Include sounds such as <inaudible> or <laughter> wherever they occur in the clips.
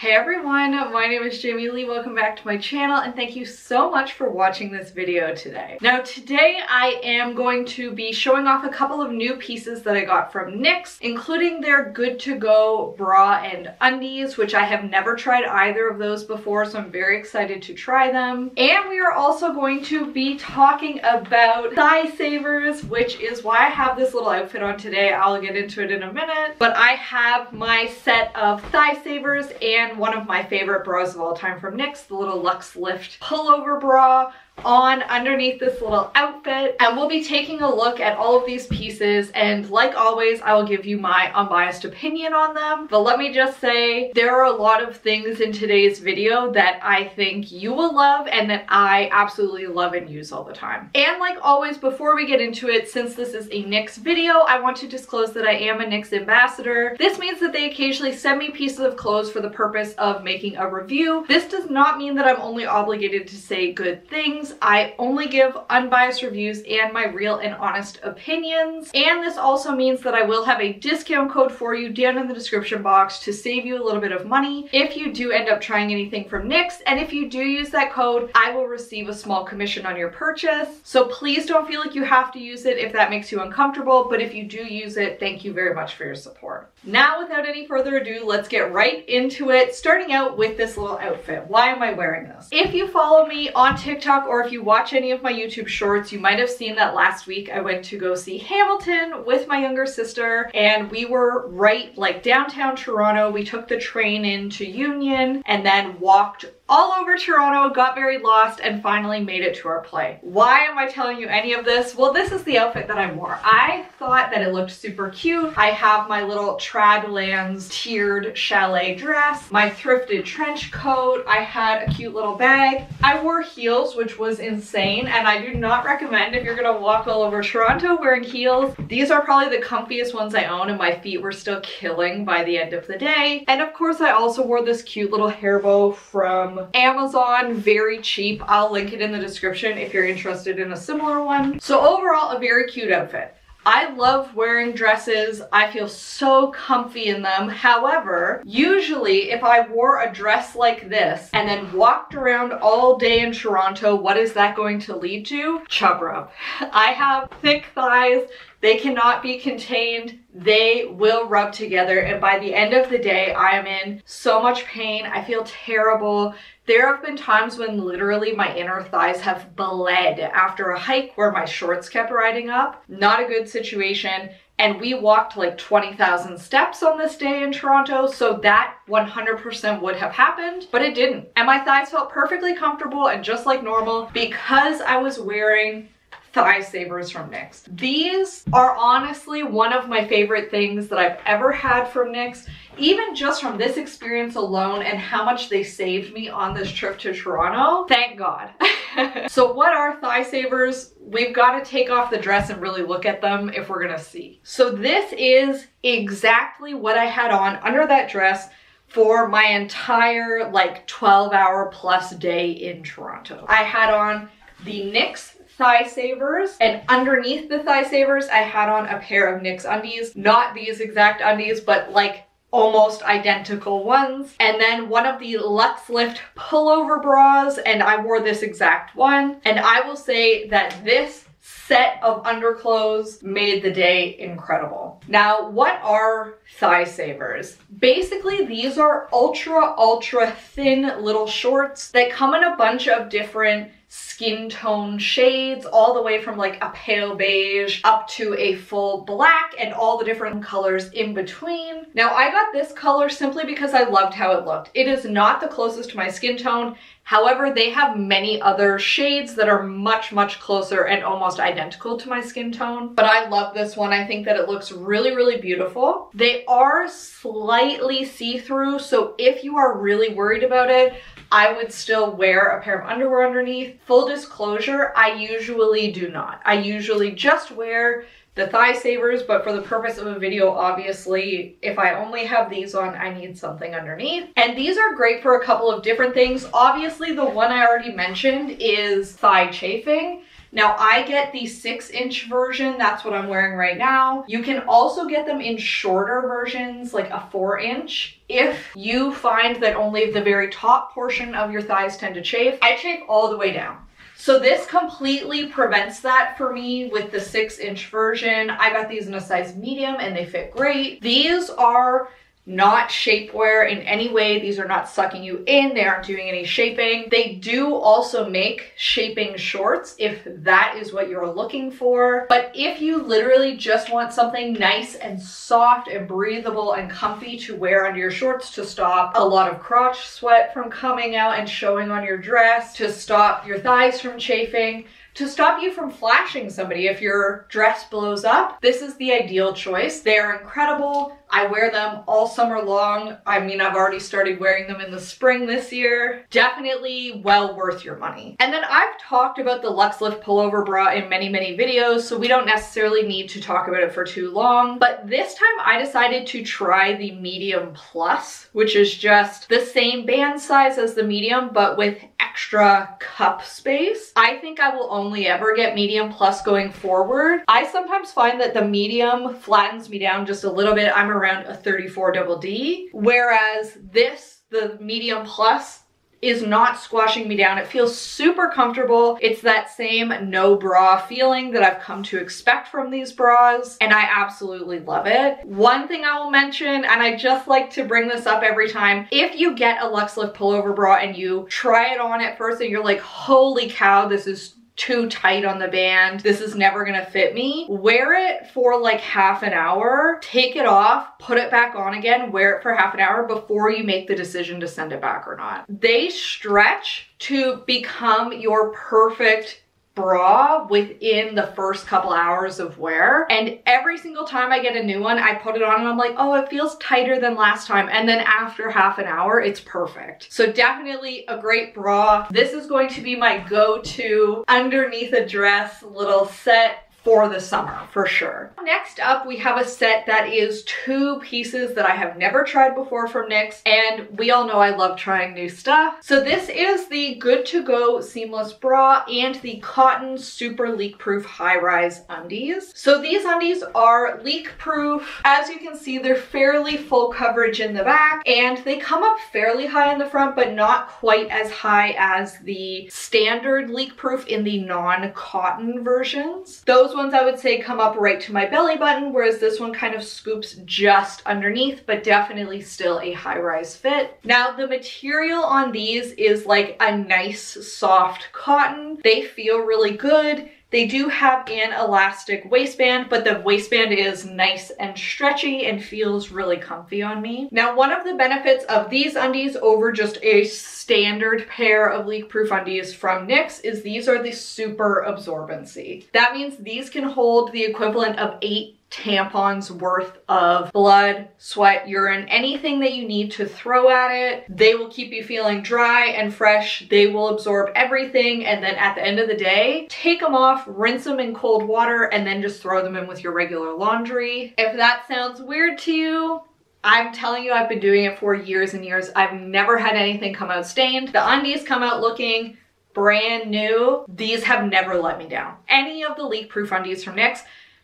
Hey everyone, my name is Jamie Leigh. Welcome back to my channel and thank you so much for watching this video today. Now today I am going to be showing off a couple of new pieces that I got from Knix, including their good to go bra and undies, which I have never tried either of those before, so I'm very excited to try them. And we are also going to be talking about thigh savers, which is why I have this little outfit on today. I'll get into it in a minute. But I have my set of thigh savers and and one of my favorite bras of all time from Knix, the little Luxe Lift pullover bra on underneath this little outfit. And we'll be taking a look at all of these pieces and like always I will give you my unbiased opinion on them. But let me just say there are a lot of things in today's video that I think you will love and that I absolutely love and use all the time. And like always before we get into it since this is a Knix video I want to disclose that I am a Knix ambassador. This means that they occasionally send me pieces of clothes for the purpose of making a review. This does not mean that I'm only obligated to say good things I only give unbiased reviews and my real and honest opinions. And this also means that I will have a discount code for you down in the description box to save you a little bit of money if you do end up trying anything from Knix. And if you do use that code, I will receive a small commission on your purchase. So please don't feel like you have to use it if that makes you uncomfortable. But if you do use it, thank you very much for your support. Now, without any further ado, let's get right into it, starting out with this little outfit. Why am I wearing this? If you follow me on TikTok or if you watch any of my YouTube shorts, you might have seen that last week I went to go see Hamilton with my younger sister and we were right like downtown Toronto. We took the train into Union and then walked all over Toronto, got very lost, and finally made it to our play. Why am I telling you any of this? Well, this is the outfit that I wore. I thought that it looked super cute. I have my little Tradlands tiered chalet dress, my thrifted trench coat. I had a cute little bag. I wore heels, which was insane, and I do not recommend if you're gonna walk all over Toronto wearing heels. These are probably the comfiest ones I own, and my feet were still killing by the end of the day. And of course, I also wore this cute little hair bow from Amazon, very cheap. I'll link it in the description if you're interested in a similar one. So overall, a very cute outfit. I love wearing dresses. I feel so comfy in them. However, usually if I wore a dress like this and then walked around all day in Toronto, what is that going to lead to? Chub rub. I have thick thighs. They cannot be contained. They will rub together. And by the end of the day, I am in so much pain. I feel terrible. There have been times when literally my inner thighs have bled after a hike where my shorts kept riding up. Not a good situation. And we walked like 20,000 steps on this day in Toronto, so that 100% would have happened, but it didn't. And my thighs felt perfectly comfortable and just like normal because I was wearing thigh savers from Knix. These are honestly one of my favorite things that I've ever had from Knix, even just from this experience alone and how much they saved me on this trip to Toronto. Thank God. <laughs> so what are thigh savers? We've got to take off the dress and really look at them if we're gonna see. So this is exactly what I had on under that dress for my entire like 12 hour plus day in Toronto. I had on the Knix thigh savers and underneath the thigh savers I had on a pair of Knix undies. Not these exact undies but like almost identical ones. And then one of the Luxe Lift pullover bras and I wore this exact one. And I will say that this set of underclothes made the day incredible. Now, what are thigh savers? Basically, these are ultra, ultra thin little shorts that come in a bunch of different skin tone shades all the way from like a pale beige up to a full black and all the different colors in between. Now I got this color simply because I loved how it looked. It is not the closest to my skin tone. However, they have many other shades that are much, much closer and almost identical to my skin tone. But I love this one. I think that it looks really, really beautiful. They are slightly see-through, so if you are really worried about it, I would still wear a pair of underwear underneath. Full disclosure, I usually do not. I usually just wear the thigh savers, but for the purpose of a video, obviously, if I only have these on, I need something underneath. And these are great for a couple of different things. Obviously, the one I already mentioned is thigh chafing. Now I get the six inch version, that's what I'm wearing right now. You can also get them in shorter versions, like a four inch. If you find that only the very top portion of your thighs tend to chafe, I chafe all the way down. So this completely prevents that for me with the six inch version. I got these in a size medium and they fit great. These are not shapewear in any way. These are not sucking you in. They aren't doing any shaping. They do also make shaping shorts if that is what you're looking for. But if you literally just want something nice and soft and breathable and comfy to wear under your shorts to stop a lot of crotch sweat from coming out and showing on your dress, to stop your thighs from chafing, to stop you from flashing somebody if your dress blows up, this is the ideal choice. They are incredible. I wear them all summer long. I mean, I've already started wearing them in the spring this year. Definitely well worth your money. And then I've talked about the Luxe Lift pullover bra in many, many videos, so we don't necessarily need to talk about it for too long. But this time I decided to try the medium plus, which is just the same band size as the medium, but with extra cup space. I think I will only ever get medium plus going forward. I sometimes find that the medium flattens me down just a little bit. I'm around a 34 double D, whereas this, the medium plus, is not squashing me down. It feels super comfortable. It's that same no bra feeling that I've come to expect from these bras, and I absolutely love it. One thing I will mention, and I just like to bring this up every time, if you get a Luxe Lift pullover bra and you try it on at first and you're like, holy cow, this is too tight on the band. This is never gonna fit me. Wear it for like half an hour, take it off, put it back on again, wear it for half an hour before you make the decision to send it back or not. They stretch to become your perfect bra within the first couple hours of wear. And every single time I get a new one, I put it on and I'm like, oh, it feels tighter than last time. And then after half an hour, it's perfect. So definitely a great bra. This is going to be my go-to underneath a dress little set for the summer for sure. Next up, we have a set that is two pieces that I have never tried before from Knix and we all know I love trying new stuff. So this is the Good To Go Seamless Bra and the Cotton Super Leak Proof High Rise Undies. So these undies are leak proof. As you can see, they're fairly full coverage in the back and they come up fairly high in the front but not quite as high as the standard leak proof in the non-cotton versions. Those those ones I would say come up right to my belly button, whereas this one kind of scoops just underneath, but definitely still a high-rise fit. Now, the material on these is like a nice soft cotton. They feel really good. They do have an elastic waistband, but the waistband is nice and stretchy and feels really comfy on me. Now, one of the benefits of these undies over just a standard pair of leak-proof undies from Knix is these are the super absorbency. That means these can hold the equivalent of eight tampons worth of blood, sweat, urine, anything that you need to throw at it. They will keep you feeling dry and fresh. They will absorb everything. And then at the end of the day, take them off, rinse them in cold water, and then just throw them in with your regular laundry. If that sounds weird to you, I'm telling you, I've been doing it for years and years. I've never had anything come out stained. The undies come out looking brand new. These have never let me down. Any of the leak proof undies from Knix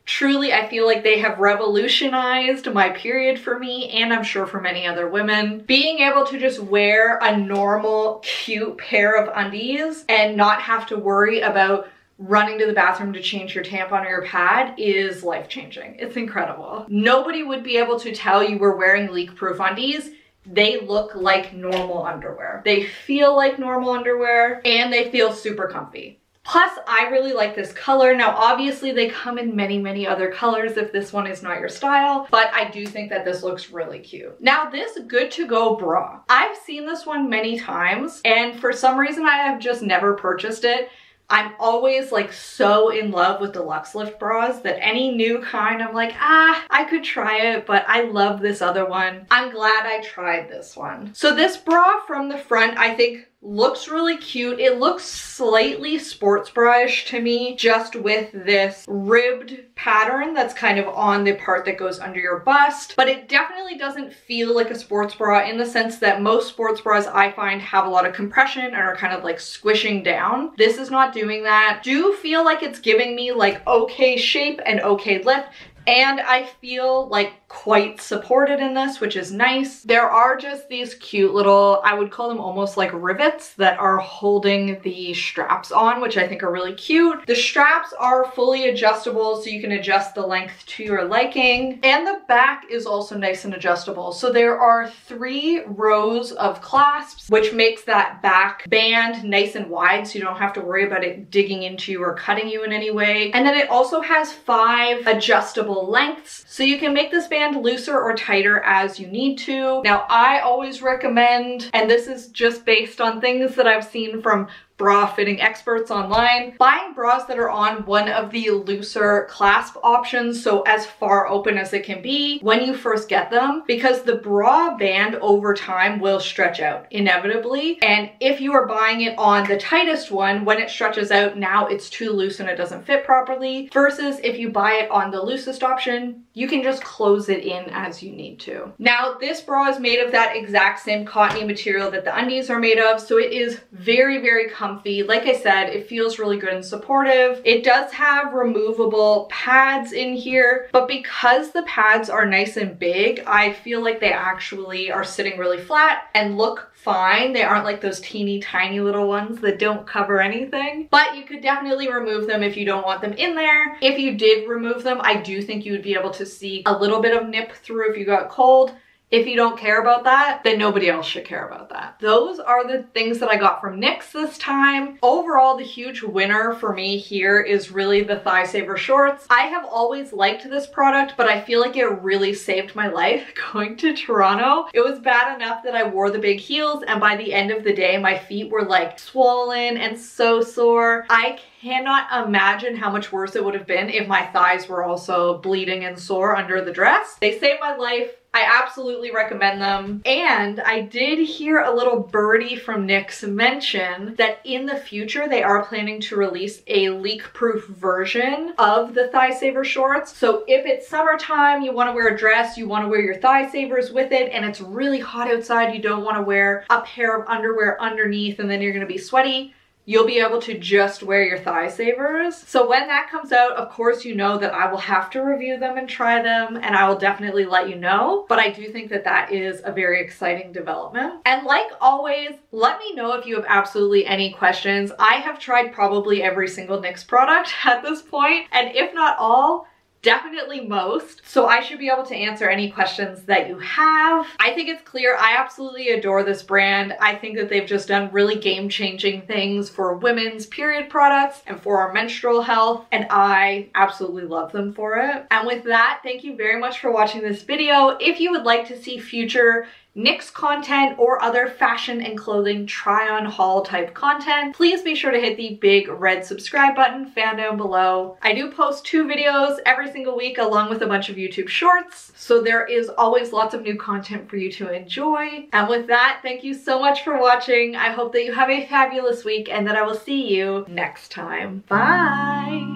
Truly, I feel like they have revolutionized my period for me and I'm sure for many other women. Being able to just wear a normal, cute pair of undies and not have to worry about running to the bathroom to change your tampon or your pad is life-changing. It's incredible. Nobody would be able to tell you we're wearing leak-proof undies they look like normal underwear. They feel like normal underwear and they feel super comfy. Plus, I really like this color. Now, obviously they come in many, many other colors if this one is not your style, but I do think that this looks really cute. Now, this Good To Go bra. I've seen this one many times, and for some reason I have just never purchased it. I'm always like so in love with the Luxe Lift bras that any new kind I'm like, ah, I could try it, but I love this other one. I'm glad I tried this one. So this bra from the front, I think looks really cute. It looks slightly sports bra-ish to me, just with this ribbed pattern that's kind of on the part that goes under your bust, but it definitely doesn't feel like a sports bra in the sense that most sports bras I find have a lot of compression and are kind of like squishing down. This is not doing that. Do feel like it's giving me like okay shape and okay lift and I feel like quite supported in this, which is nice. There are just these cute little, I would call them almost like rivets that are holding the straps on, which I think are really cute. The straps are fully adjustable, so you can adjust the length to your liking. And the back is also nice and adjustable. So there are three rows of clasps, which makes that back band nice and wide, so you don't have to worry about it digging into you or cutting you in any way. And then it also has five adjustable lengths, so you can make this band looser or tighter as you need to. Now I always recommend, and this is just based on things that I've seen from bra fitting experts online. Buying bras that are on one of the looser clasp options, so as far open as it can be when you first get them, because the bra band over time will stretch out inevitably. And if you are buying it on the tightest one, when it stretches out, now it's too loose and it doesn't fit properly, versus if you buy it on the loosest option, you can just close it in as you need to. Now, this bra is made of that exact same cottony material that the undies are made of, so it is very, very comfortable comfy. Like I said, it feels really good and supportive. It does have removable pads in here, but because the pads are nice and big, I feel like they actually are sitting really flat and look fine. They aren't like those teeny tiny little ones that don't cover anything, but you could definitely remove them if you don't want them in there. If you did remove them, I do think you would be able to see a little bit of nip through if you got cold. If you don't care about that, then nobody else should care about that. Those are the things that I got from Knix this time. Overall, the huge winner for me here is really the Thigh Saver shorts. I have always liked this product, but I feel like it really saved my life <laughs> going to Toronto. It was bad enough that I wore the big heels and by the end of the day, my feet were like swollen and so sore. I cannot imagine how much worse it would have been if my thighs were also bleeding and sore under the dress. They saved my life I absolutely recommend them. And I did hear a little birdie from Knix mention that in the future they are planning to release a leak-proof version of the Thigh Saver shorts. So if it's summertime, you wanna wear a dress, you wanna wear your thigh savers with it, and it's really hot outside, you don't wanna wear a pair of underwear underneath and then you're gonna be sweaty, you'll be able to just wear your thigh savers. So when that comes out, of course, you know that I will have to review them and try them and I will definitely let you know. But I do think that that is a very exciting development. And like always, let me know if you have absolutely any questions. I have tried probably every single Knix product <laughs> at this point, and if not all, definitely most. So I should be able to answer any questions that you have. I think it's clear I absolutely adore this brand. I think that they've just done really game-changing things for women's period products and for our menstrual health, and I absolutely love them for it. And with that, thank you very much for watching this video. If you would like to see future Knix content or other fashion and clothing try on haul type content, please be sure to hit the big red subscribe button found down below. I do post two videos every single week along with a bunch of YouTube shorts, so there is always lots of new content for you to enjoy. And with that, thank you so much for watching. I hope that you have a fabulous week and that I will see you next time. Bye!